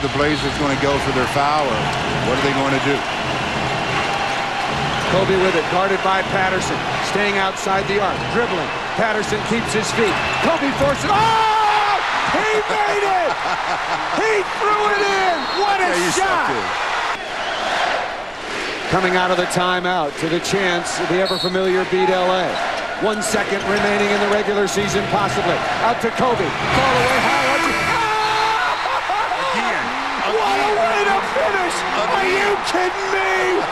are the Blazers going to go for their foul, or what are they going to do? Kobe with it, guarded by Patterson, staying outside the arc, dribbling. Patterson keeps his feet. Kobe forces. Oh! He made it! he threw it in! What a Yeah, shot! Coming out of the timeout to the chance, of the ever-familiar beat LA. One second remaining in the regular season, possibly. Out to Kobe. Call away high. Again. What a way to finish! Are you kidding me?